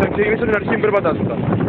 संक्षेप में सर पर बता दूँगा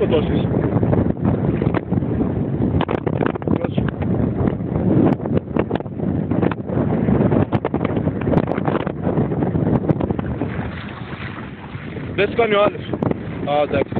podłożyć. Bez kamionów. A, tak.